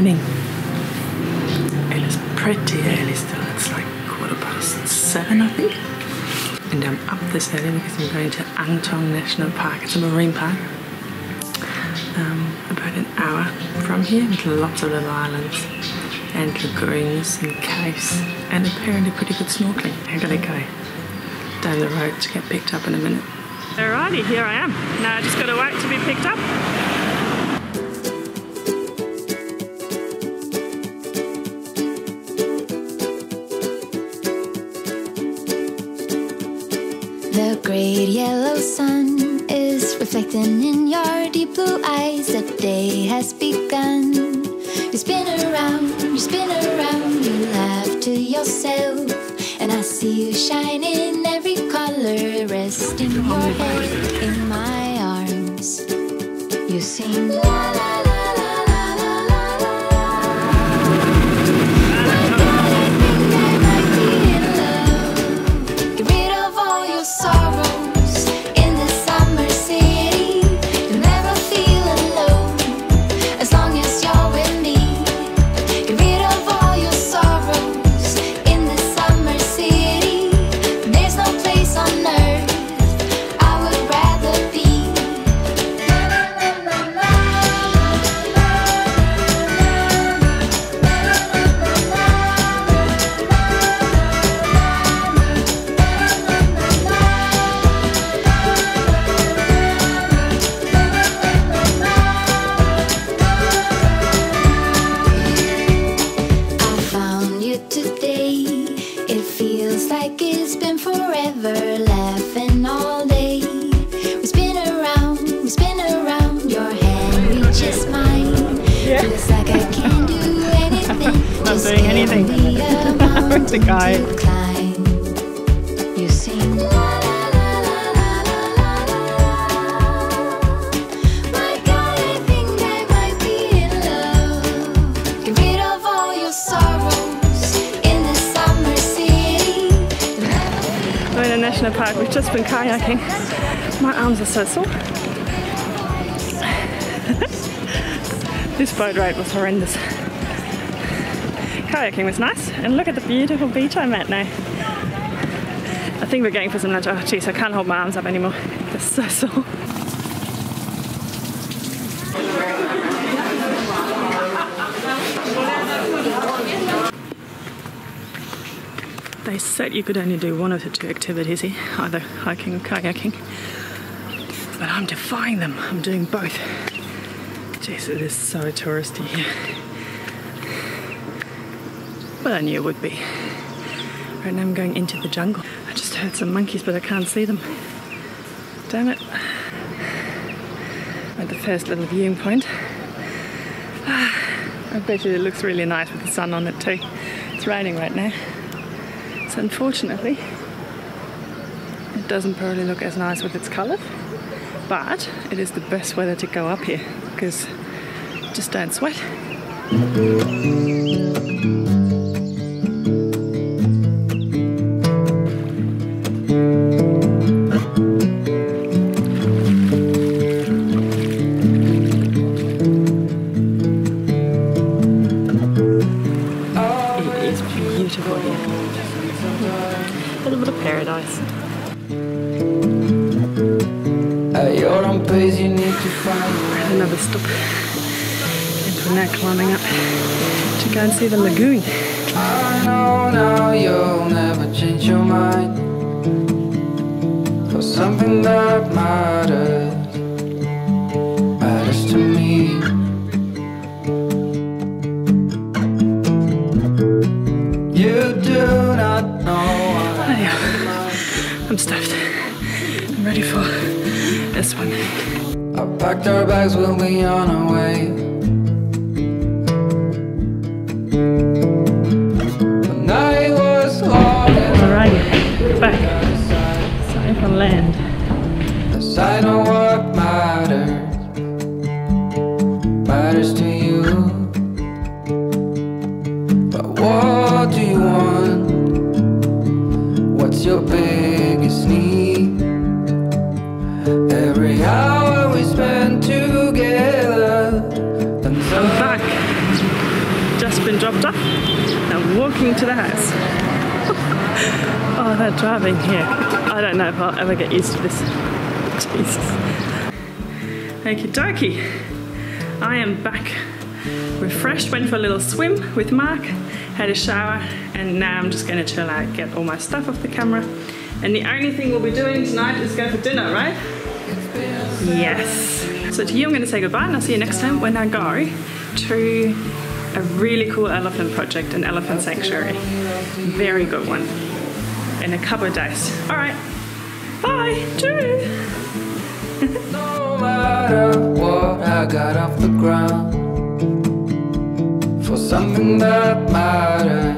morning. It is pretty early still. It's like quarter past seven, I think. And I'm up this early because I'm going to Ang Thong National Park. It's a marine park. Um, about an hour from here with lots of little islands and lagoons and caves and apparently pretty good snorkeling. I'm gonna go down the road to get picked up in a minute. Alrighty, here I am. Now I just gotta wait to be picked up. The yellow sun is reflecting in your deep blue eyes. The day has begun. You spin around, you spin around, you laugh to yourself. And I see you shine in every color, resting your head in my arms. You sing la la la feels like it's been forever, laughing all day. We spin around, we spin around. Your hand reaches mine. Feels like I can't do anything. Not Just doing anything. me a mountain the guy. to climb. You sing. Park. We've just been kayaking. My arms are so sore. this boat ride was horrendous. Kayaking was nice, and look at the beautiful beach I'm at now. I think we're going for some lunch. Oh, jeez, I can't hold my arms up anymore. They're so sore. They said you could only do one of the two activities here, either hiking or kayaking. But I'm defying them. I'm doing both. Jeez, it is so touristy here. Well, I knew it would be. Right now I'm going into the jungle. I just heard some monkeys, but I can't see them. Damn it. At the first little viewing point. Ah, I bet you it looks really nice with the sun on it too. It's raining right now. So unfortunately, it doesn't probably look as nice with its colours, but it is the best weather to go up here because just don't sweat. At your own pace, you need to find Another stop. And we're now climbing up to go and see the lagoon. I know now you'll never change your mind for something that matters, matters to me. You do not know oh, I'm stuffed. I'm ready for this one. I packed our bags, we'll be on our way. To the house. oh, that driving here. I don't know if I'll ever get used to this. Jesus. Okie dokie. I am back refreshed, went for a little swim with Mark, had a shower, and now I'm just going to chill out, get all my stuff off the camera. And the only thing we'll be doing tonight is go for dinner, right? Yes. So to you, I'm going to say goodbye, and I'll see you next time when I go to a really cool elephant project, an elephant sanctuary. Very good one. In a couple of days. All right. Bye. Cheers. No matter what I got off the ground for something that matters,